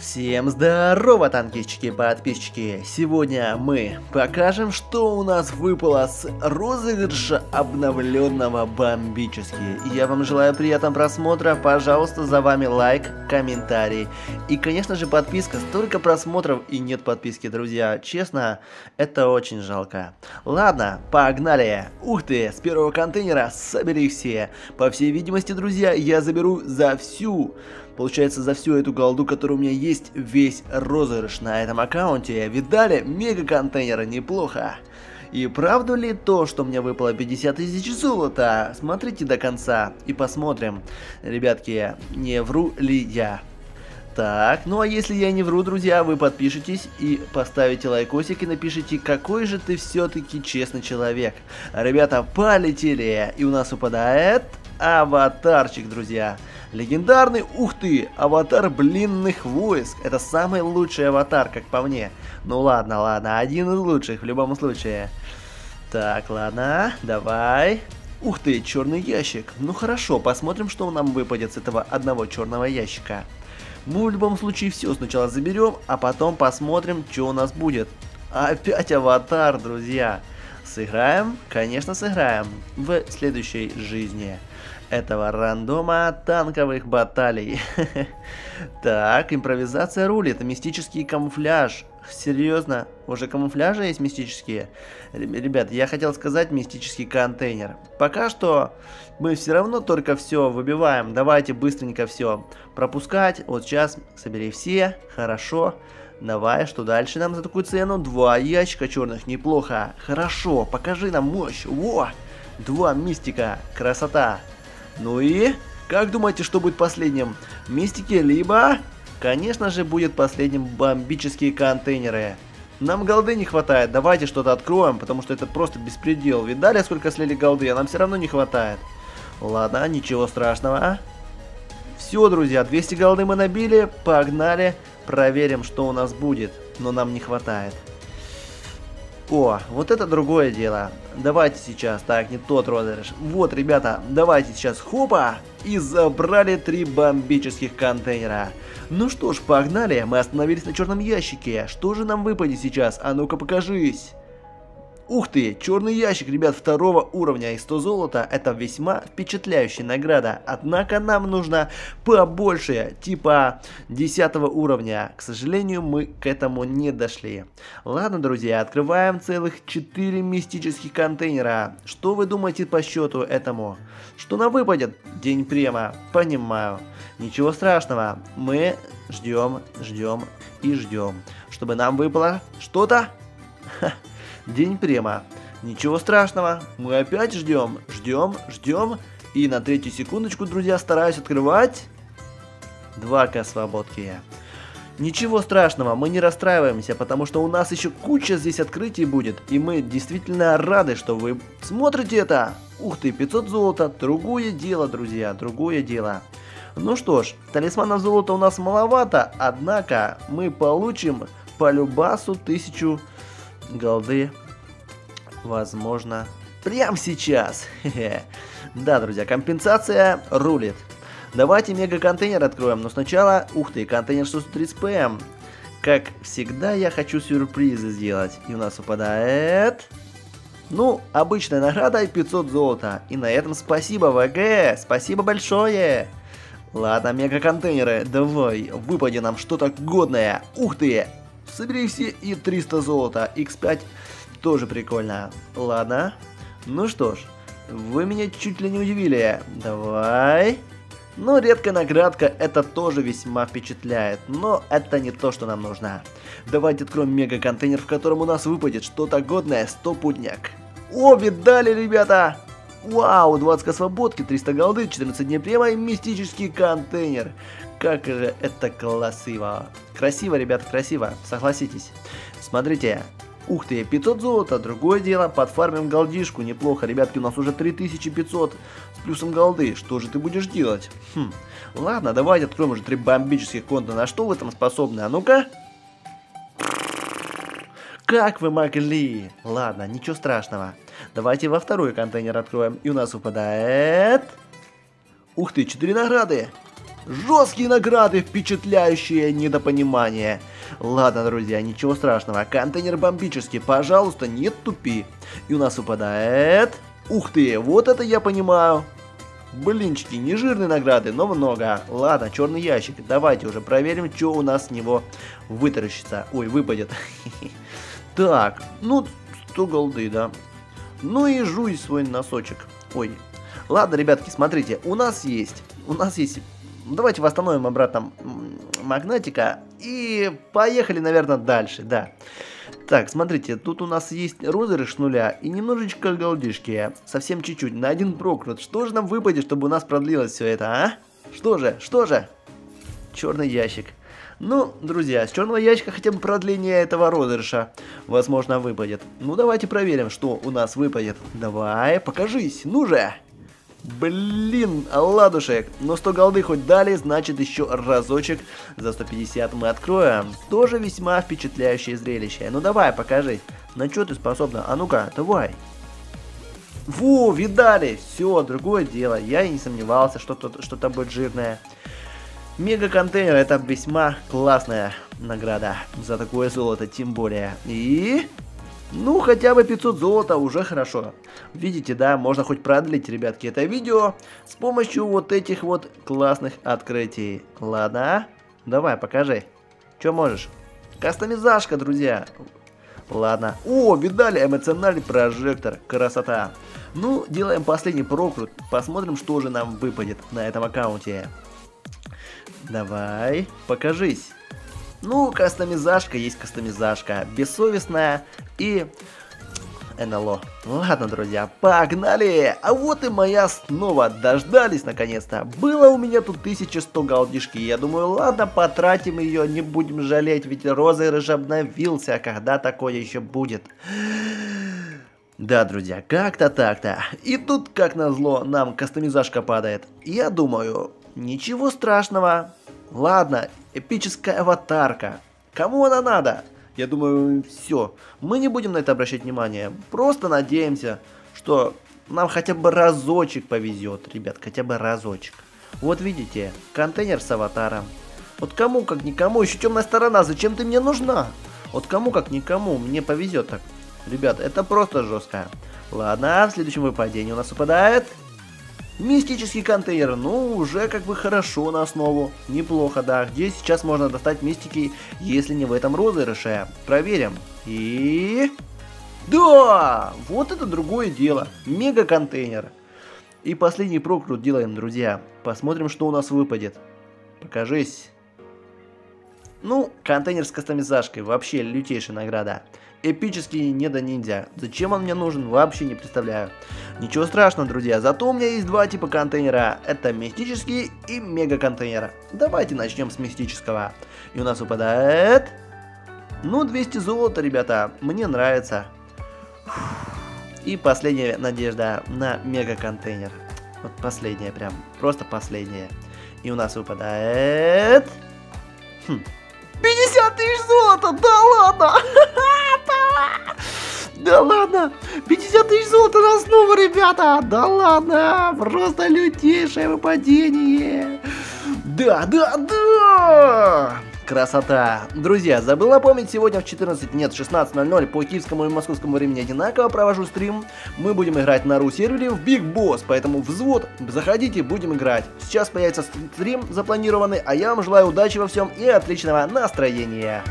Всем здорово, танкистчики и подписчики! Сегодня мы покажем, что у нас выпало с розыгрыша обновленного бомбически. Я вам желаю приятного просмотра, пожалуйста, за вами лайк, комментарий и, конечно же, подписка. Столько просмотров и нет подписки, друзья. Честно, это очень жалко. Ладно, погнали! Ух ты, с первого контейнера собери все. По всей видимости, друзья, я заберу за всю Получается, за всю эту голду, которая у меня есть, весь розыгрыш на этом аккаунте. Видали? Мега контейнеры, неплохо. И правда ли то, что мне выпало 50 тысяч золота? Смотрите до конца и посмотрим. Ребятки, не вру ли я? Так, ну а если я не вру, друзья, вы подпишитесь и поставите лайкосик и напишите, какой же ты все-таки честный человек. Ребята, полетели! И у нас выпадает аватарчик, друзья. Легендарный, ух ты, аватар блинных войск. Это самый лучший аватар, как по мне. Ну ладно, ладно, один из лучших в любом случае. Так, ладно, давай. Ух ты, черный ящик. Ну хорошо, посмотрим, что нам выпадет с этого одного черного ящика. Мы в любом случае все сначала заберем, а потом посмотрим, что у нас будет. Опять аватар, друзья. Сыграем? Конечно, сыграем. В следующей жизни этого рандома танковых баталий. так, импровизация рулит, мистический камуфляж. Серьезно? Уже камуфляжи есть мистические? Ребят, я хотел сказать мистический контейнер. Пока что мы все равно только все выбиваем. Давайте быстренько все пропускать. Вот сейчас собери все. Хорошо. Давай, что дальше нам за такую цену? Два ящика черных, неплохо. Хорошо, покажи нам мощь. Во! Два мистика. Красота. Ну и... Как думаете, что будет последним? Мистики, либо... Конечно же, будет последним бомбические контейнеры. Нам голды не хватает, давайте что-то откроем, потому что это просто беспредел. Видали, сколько слили голды, а нам все равно не хватает. Ладно, ничего страшного. Все, друзья, 200 голды мы набили, погнали, проверим, что у нас будет. Но нам не хватает. О, вот это другое дело. Давайте сейчас, так, не тот розыгрыш. Вот, ребята, давайте сейчас, хопа, и забрали три бомбических контейнера. Ну что ж, погнали, мы остановились на черном ящике. Что же нам выпадет сейчас? А ну-ка покажись. Ух ты, черный ящик, ребят, второго уровня и 100 золота, это весьма впечатляющая награда. Однако нам нужно побольше, типа 10 уровня. К сожалению, мы к этому не дошли. Ладно, друзья, открываем целых 4 мистических контейнера. Что вы думаете по счету этому? Что нам выпадет? День према, понимаю. Ничего страшного, мы ждем, ждем и ждем, чтобы нам выпало что-то... День према. Ничего страшного, мы опять ждем, ждем, ждем. И на третью секундочку, друзья, стараюсь открывать. 2К свободки. Ничего страшного, мы не расстраиваемся, потому что у нас еще куча здесь открытий будет. И мы действительно рады, что вы смотрите это. Ух ты, 500 золота, другое дело, друзья, другое дело. Ну что ж, талисманов золота у нас маловато, однако мы получим по любасу 1000 голды, возможно, прямо сейчас. Да, друзья, компенсация рулит. Давайте мега-контейнер откроем, но сначала, ух ты, контейнер 630 ПМ. Как всегда, я хочу сюрпризы сделать. И у нас выпадает... Ну, обычная награда и 500 золота. И на этом спасибо, ВГ. Спасибо большое. Ладно, мега-контейнеры, давай, выпади нам что-то годное. Ух ты, Собери все и 300 золота. X5 тоже прикольно. Ладно. Ну что ж, вы меня чуть ли не удивили. Давай. Ну, редкая наградка, это тоже весьма впечатляет, но это не то, что нам нужно. Давайте откроем мега-контейнер, в котором у нас выпадет что-то годное, 100 путняк. О, видали, ребята? Вау, 20 свободки, 300 голды, 14 дней према и мистический контейнер. Как же это красиво. Красиво, ребята, красиво, согласитесь. Смотрите, Ух ты, 500 золота, другое дело, подфармим голдишку, неплохо, ребятки, у нас уже 3500 с плюсом голды, что же ты будешь делать? Хм, ладно, давайте откроем уже три бомбических конта, на что вы там способны, а ну-ка? Как вы могли? Ладно, ничего страшного. Давайте во второй контейнер откроем, и у нас выпадает... Ух ты, 4 награды! Жесткие награды, впечатляющее недопонимание. Ладно, друзья, ничего страшного. Контейнер бомбический, пожалуйста, не тупи. И у нас выпадает... Ух ты, вот это я понимаю. Блинчики, не жирные награды, но много. Ладно, черный ящик. Давайте уже проверим, что у нас с него вытаращится. Ой, выпадет. Так, ну, 100 голды, да. Ну и жуй свой носочек. Ой. Ладно, ребятки, смотрите, у нас есть, у нас есть... Давайте восстановим обратно магнатика и поехали, наверное, дальше, да. Так, смотрите, тут у нас есть розыгрыш нуля и немножечко голдишки. Совсем чуть-чуть, на один прокрут. Что же нам выпадет, чтобы у нас продлилось все это, а? Что же, что же? Черный ящик. Ну, друзья, с черного ящика хотя бы продление этого розыгрыша, возможно, выпадет. Ну, давайте проверим, что у нас выпадет. Давай, покажись, ну же! Блин, ладушек. Но 100 голды хоть дали, значит еще разочек за 150 мы откроем. Тоже весьма впечатляющее зрелище. Ну давай, покажи. На что ты способна? А ну-ка, давай. Во, видали? Все, другое дело. Я и не сомневался, что что-то что будет жирное. Мега-контейнер это весьма классная награда за такое золото, тем более. И... Ну, хотя бы 500 золота уже хорошо. Видите, да, можно хоть продлить, ребятки, это видео с помощью вот этих вот классных открытий. Ладно, давай, покажи. Что можешь? Кастомизашка, друзья. Ладно. О, видали, эмоциональный прожектор. Красота. Ну, делаем последний прокрут. Посмотрим, что же нам выпадет на этом аккаунте. Давай, покажись. Ну, кастомизашка есть кастомизашка. Бессовестная и НЛО. Ладно, друзья, погнали! А вот и моя снова. Дождались наконец-то. Было у меня тут 1100 галдишки. Я думаю, ладно, потратим ее, не будем жалеть, ведь розыгрыш обновился. Когда такое еще будет? Да, друзья, как-то так-то. И тут, как назло, нам кастомизашка падает. Я думаю, ничего страшного. Ладно, эпическая аватарка. Кому она надо? Я думаю, все. Мы не будем на это обращать внимание. Просто надеемся, что нам хотя бы разочек повезет, ребят, хотя бы разочек. Вот видите, контейнер с аватаром. Вот кому как никому, еще темная сторона, зачем ты мне нужна? Вот кому как никому, мне повезет так. Ребят, это просто жестко. Ладно, в следующем выпадении у нас выпадает Мистический контейнер, ну, уже как бы хорошо на основу. Неплохо, да. Где сейчас можно достать мистики, если не в этом розыгрыше? Проверим. И... Да! Вот это другое дело. Мега-контейнер. И последний прокрут делаем, друзья. Посмотрим, что у нас выпадет. Покажись. Ну, контейнер с кастомизашкой. Вообще лютейшая награда. Эпический недо-ниндзя. Зачем он мне нужен, вообще не представляю. Ничего страшного, друзья, зато у меня есть два типа контейнера. Это мистический и мега-контейнер. Давайте начнем с мистического. И у нас выпадает... Ну, 200 золота, ребята. Мне нравится. И последняя надежда на мега-контейнер. Вот последняя прям. Просто последняя. И у нас выпадает... Хм. 50 тысяч золота! Да ладно! Да ладно! 50 тысяч золота на основу, ребята! Да ладно! Просто лютейшее выпадение! Да, да, да! Красота! Друзья, забыл напомнить, сегодня в 14, нет, 16.00 по киевскому и московскому времени одинаково провожу стрим. Мы будем играть на ру сервере в Big Boss, поэтому взвод, заходите, будем играть. Сейчас появится стрим запланированный, а я вам желаю удачи во всем и отличного настроения.